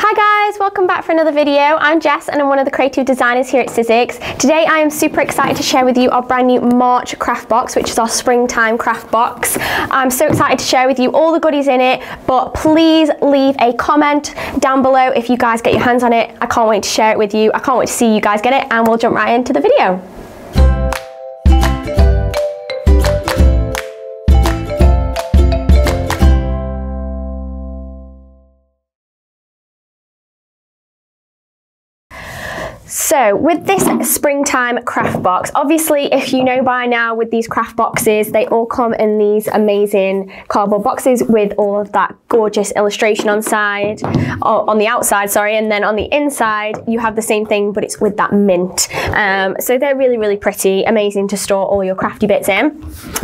Hi guys, welcome back for another video. I'm Jess and I'm one of the creative designers here at Sizzix. Today I am super excited to share with you our brand new March craft box, which is our springtime craft box. I'm so excited to share with you all the goodies in it, but please leave a comment down below if you guys get your hands on it. I can't wait to share it with you. I can't wait to see you guys get it and we'll jump right into the video. So with this springtime craft box, obviously if you know by now with these craft boxes, they all come in these amazing cardboard boxes with all of that gorgeous illustration on side, or on the outside, sorry, and then on the inside you have the same thing, but it's with that mint. Um, so they're really, really pretty, amazing to store all your crafty bits in.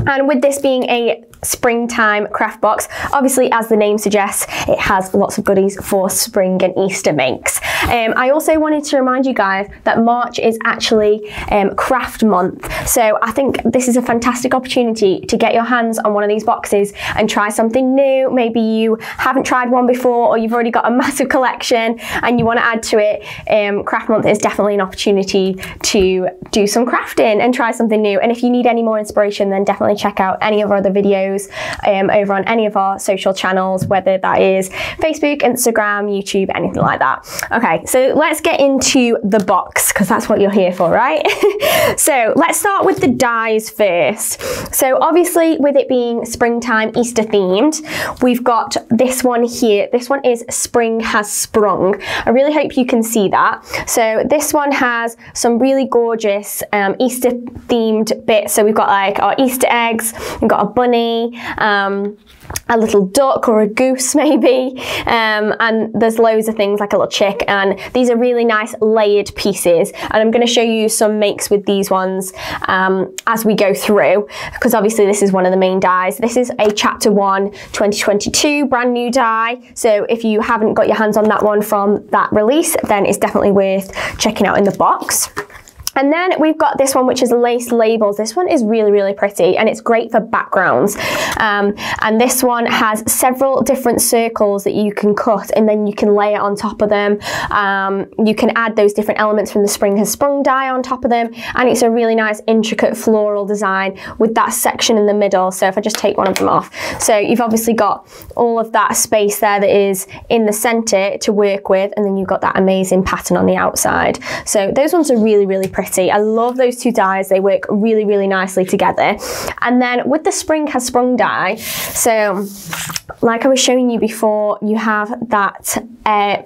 And with this being a springtime craft box. Obviously, as the name suggests, it has lots of goodies for spring and Easter makes. Um, I also wanted to remind you guys that March is actually um, craft month. So I think this is a fantastic opportunity to get your hands on one of these boxes and try something new. Maybe you haven't tried one before or you've already got a massive collection and you want to add to it. Um, craft month is definitely an opportunity to do some crafting and try something new. And if you need any more inspiration, then definitely check out any of our other videos videos um, over on any of our social channels, whether that is Facebook, Instagram, YouTube, anything like that. Okay, so let's get into the box because that's what you're here for, right? so let's start with the dies first. So obviously with it being springtime, Easter themed, we've got this one here. This one is Spring Has Sprung. I really hope you can see that. So this one has some really gorgeous um, Easter themed bits. So we've got like our Easter eggs, we've got a bunny, um, a little duck or a goose maybe, um, and there's loads of things like a little chick, and these are really nice layered pieces, and I'm going to show you some makes with these ones um, as we go through, because obviously this is one of the main dies. This is a Chapter 1 2022 brand new die, so if you haven't got your hands on that one from that release, then it's definitely worth checking out in the box. And then we've got this one, which is lace labels. This one is really, really pretty and it's great for backgrounds. Um, and this one has several different circles that you can cut and then you can lay it on top of them. Um, you can add those different elements from the Spring Has Sprung die on top of them. And it's a really nice intricate floral design with that section in the middle. So if I just take one of them off. So you've obviously got all of that space there that is in the center to work with. And then you've got that amazing pattern on the outside. So those ones are really, really pretty pretty. I love those two dies. They work really, really nicely together. And then with the Spring Has Sprung die, so like I was showing you before, you have that uh,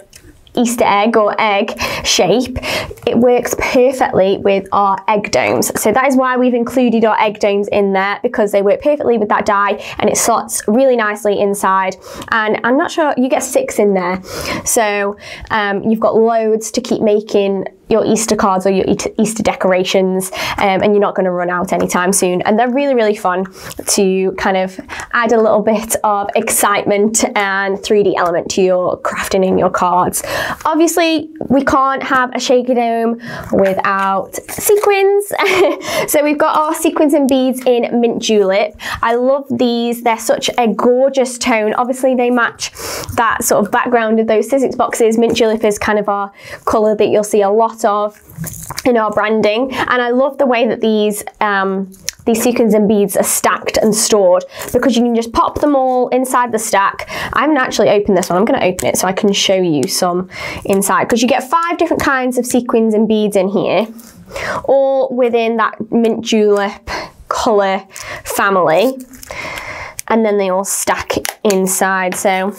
Easter egg or egg shape, it works perfectly with our egg domes. So that is why we've included our egg domes in there because they work perfectly with that die and it slots really nicely inside. And I'm not sure, you get six in there. So um, you've got loads to keep making your Easter cards or your Easter decorations um, and you're not going to run out anytime soon. And they're really, really fun to kind of add a little bit of excitement and 3D element to your crafting in your cards. Obviously, we can't have a shaker dome without sequins. so we've got our sequins and beads in mint julep. I love these. They're such a gorgeous tone. Obviously, they match that sort of background of those Sizzix boxes. Mint julep is kind of our colour that you'll see a lot of in our branding. And I love the way that these um, these sequins and beads are stacked and stored because you can just pop them all inside the stack. I haven't actually opened this one. I'm going to open it so I can show you some inside because you get five different kinds of sequins and beads in here, all within that mint julep colour family. And then they all stack inside. So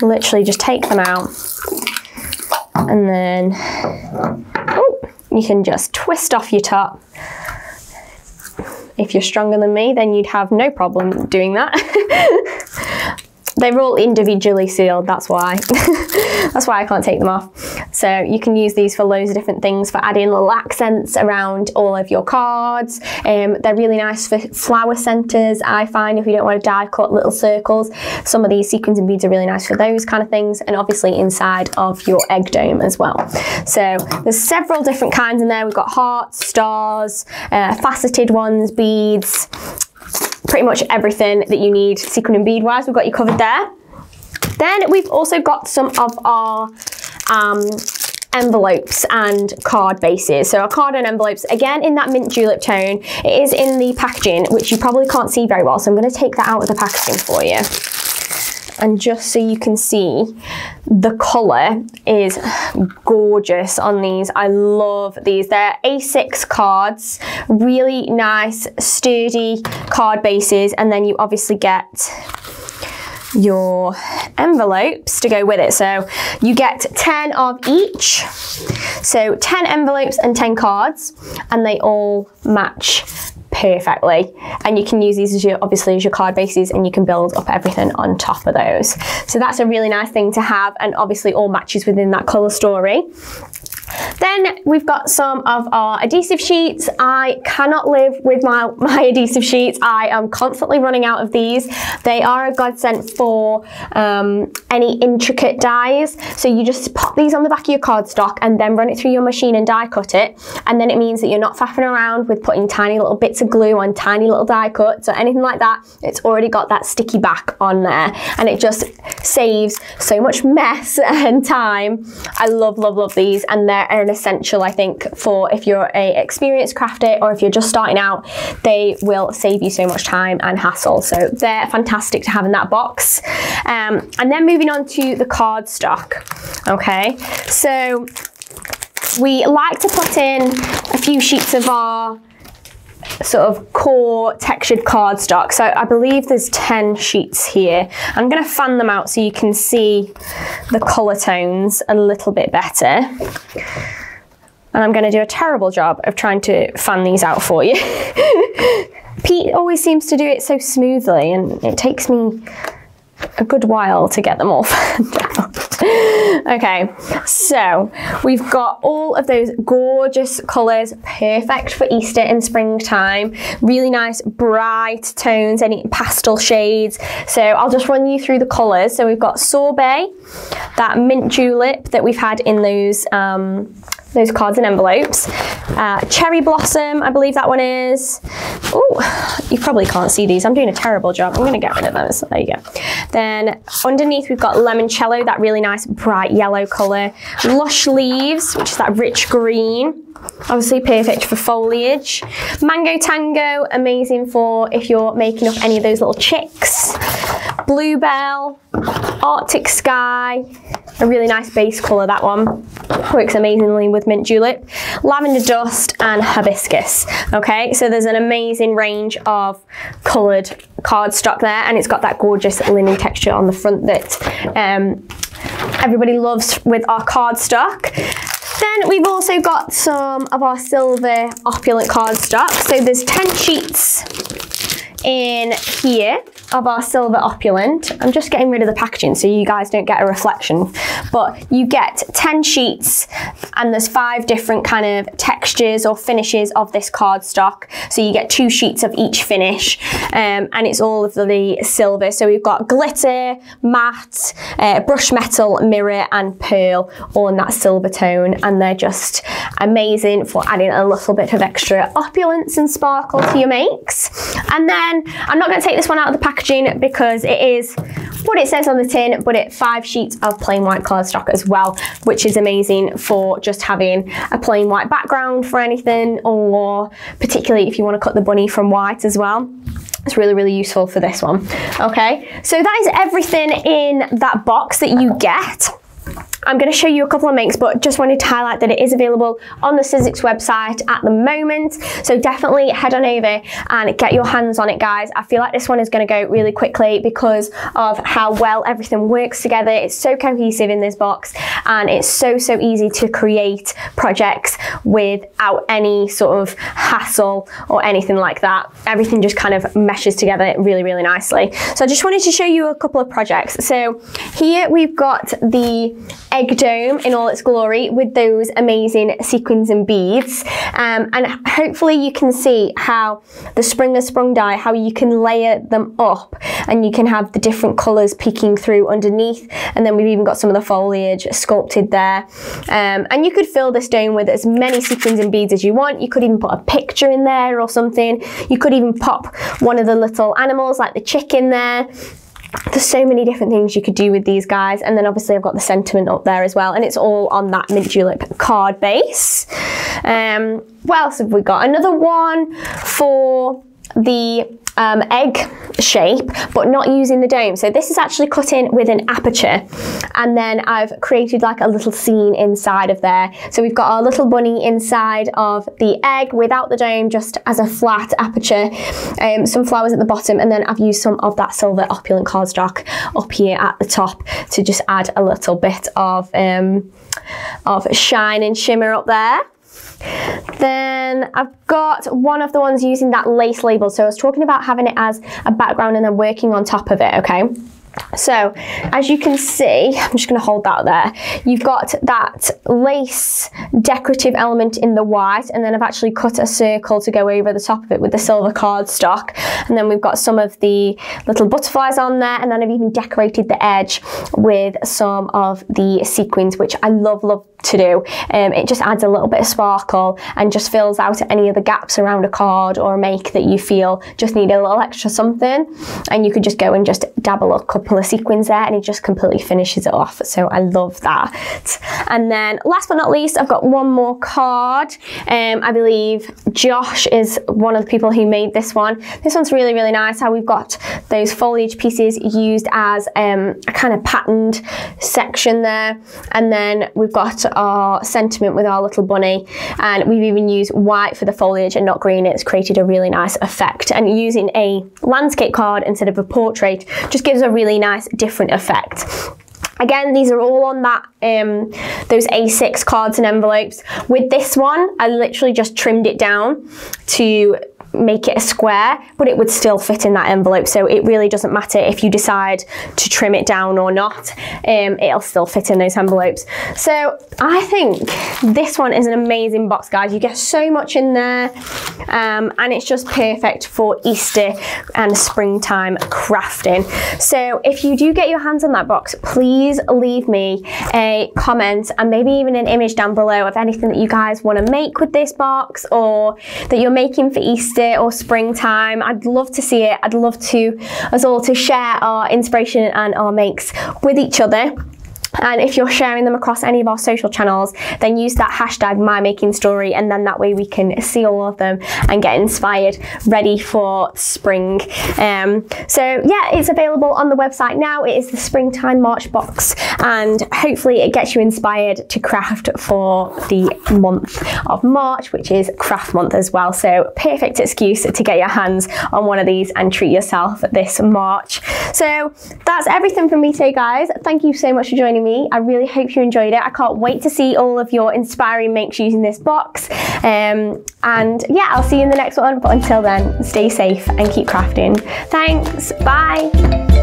literally just take them out and then you can just twist off your top. If you're stronger than me, then you'd have no problem doing that. They're all individually sealed, that's why. that's why I can't take them off. So you can use these for loads of different things, for adding little accents around all of your cards. Um, they're really nice for flower centres, I find, if you don't want to die cut little circles. Some of these sequins and beads are really nice for those kind of things, and obviously inside of your egg dome as well. So there's several different kinds in there. We've got hearts, stars, uh, faceted ones, beads, pretty much everything that you need sequin and bead wise, we've got you covered there. Then we've also got some of our um, envelopes and card bases. So a card and envelopes, again in that mint julep tone. It is in the packaging, which you probably can't see very well. So I'm gonna take that out of the packaging for you. And just so you can see, the colour is gorgeous on these. I love these. They're A6 cards, really nice, sturdy card bases. And then you obviously get your envelopes to go with it. So you get 10 of each. So 10 envelopes and 10 cards, and they all match perfectly. And you can use these as your, obviously as your card bases and you can build up everything on top of those. So that's a really nice thing to have and obviously all matches within that colour story. Then we've got some of our adhesive sheets. I cannot live with my, my adhesive sheets. I am constantly running out of these. They are a godsend for um, any intricate dies. So you just pop these on the back of your cardstock and then run it through your machine and die cut it. And then it means that you're not faffing around with putting tiny little bits of glue on tiny little die cuts or anything like that. It's already got that sticky back on there and it just saves so much mess and time. I love, love, love these and they're an essential, I think, for if you're a experienced crafter or if you're just starting out, they will save you so much time and hassle. So they're fantastic to have in that box. Um, and then moving on to the card stock. Okay, so we like to put in a few sheets of our sort of core textured cardstock. So I believe there's 10 sheets here. I'm going to fan them out so you can see the colour tones a little bit better. And I'm going to do a terrible job of trying to fan these out for you. Pete always seems to do it so smoothly and it takes me a good while to get them off. okay, so we've got all of those gorgeous colours, perfect for Easter and springtime. Really nice bright tones, any pastel shades. So I'll just run you through the colours. So we've got sorbet, that mint julep that we've had in those um, those cards and envelopes. Uh, cherry blossom, I believe that one is. Oh, you probably can't see these. I'm doing a terrible job. I'm gonna get rid of those. There you go. Then underneath we've got limoncello, that really nice bright yellow color. Lush leaves, which is that rich green. Obviously perfect for foliage. Mango Tango, amazing for if you're making up any of those little chicks. Bluebell, Arctic Sky, a really nice base colour that one. Works amazingly with mint julep. Lavender dust and hibiscus. Okay, so there's an amazing range of coloured cardstock there and it's got that gorgeous linen texture on the front that um, everybody loves with our cardstock. Then we've also got some of our silver opulent cardstock. So there's 10 sheets in here of our silver opulent. I'm just getting rid of the packaging so you guys don't get a reflection. But you get 10 sheets and there's five different kind of textures or finishes of this cardstock. So you get two sheets of each finish um, and it's all of the silver. So we've got glitter, matte, uh, brush metal, mirror and pearl all in that silver tone and they're just amazing for adding a little bit of extra opulence and sparkle to your makes. And then I'm not going to take this one out of the package packaging because it is what it says on the tin, but it five sheets of plain white cardstock as well, which is amazing for just having a plain white background for anything, or particularly if you want to cut the bunny from white as well. It's really, really useful for this one. Okay, so that is everything in that box that you get. I'm going to show you a couple of makes, but just wanted to highlight that it is available on the Sizzix website at the moment. So definitely head on over and get your hands on it, guys. I feel like this one is going to go really quickly because of how well everything works together. It's so cohesive in this box and it's so, so easy to create projects without any sort of hassle or anything like that. Everything just kind of meshes together really, really nicely. So I just wanted to show you a couple of projects. So here we've got the egg dome in all its glory with those amazing sequins and beads. Um, and hopefully you can see how the Spring Has Sprung die, how you can layer them up and you can have the different colours peeking through underneath. And then we've even got some of the foliage sculpted there. Um, and you could fill this dome with as many sequins and beads as you want. You could even put a picture in there or something. You could even pop one of the little animals like the chicken there there's so many different things you could do with these guys. And then obviously I've got the sentiment up there as well. And it's all on that mint julep card base. Um, what else have we got? Another one for the um, egg shape, but not using the dome. So this is actually cut in with an aperture. And then I've created like a little scene inside of there. So we've got our little bunny inside of the egg without the dome, just as a flat aperture. Um, some flowers at the bottom, and then I've used some of that silver opulent cardstock up here at the top to just add a little bit of, um, of shine and shimmer up there. Then I've got one of the ones using that lace label. So I was talking about having it as a background and then working on top of it, okay? So as you can see, I'm just going to hold that there. You've got that lace decorative element in the white and then I've actually cut a circle to go over the top of it with the silver cardstock. And then we've got some of the little butterflies on there and then I've even decorated the edge with some of the sequins, which I love, love to do. Um, it just adds a little bit of sparkle and just fills out any of the gaps around a card or a make that you feel just need a little extra something. And you could just go and just dabble a couple of sequins there and it just completely finishes it off. So I love that. And then last but not least, I've got one more card. Um, I believe Josh is one of the people who made this one. This one's really, really nice how we've got those foliage pieces used as um, a kind of patterned section there. And then we've got our sentiment with our little bunny and we've even used white for the foliage and not green. It's created a really nice effect and using a landscape card instead of a portrait just gives a really nice different effect. Again, these are all on that um, those A6 cards and envelopes. With this one, I literally just trimmed it down to make it a square, but it would still fit in that envelope. So it really doesn't matter if you decide to trim it down or not, um, it'll still fit in those envelopes. So I think this one is an amazing box, guys. You get so much in there, um, and it's just perfect for Easter and springtime crafting. So if you do get your hands on that box, please leave me a comment and maybe even an image down below of anything that you guys want to make with this box or that you're making for Easter or springtime. I'd love to see it. I'd love to us all to share our inspiration and our makes with each other. And if you're sharing them across any of our social channels, then use that hashtag my making story, and then that way we can see all of them and get inspired, ready for spring. Um, so yeah, it's available on the website now. It is the springtime March box, and hopefully it gets you inspired to craft for the month of March, which is craft month as well. So perfect excuse to get your hands on one of these and treat yourself this March. So that's everything from me today, guys. Thank you so much for joining me. I really hope you enjoyed it. I can't wait to see all of your inspiring makes using this box. Um, and yeah, I'll see you in the next one. But until then, stay safe and keep crafting. Thanks. Bye.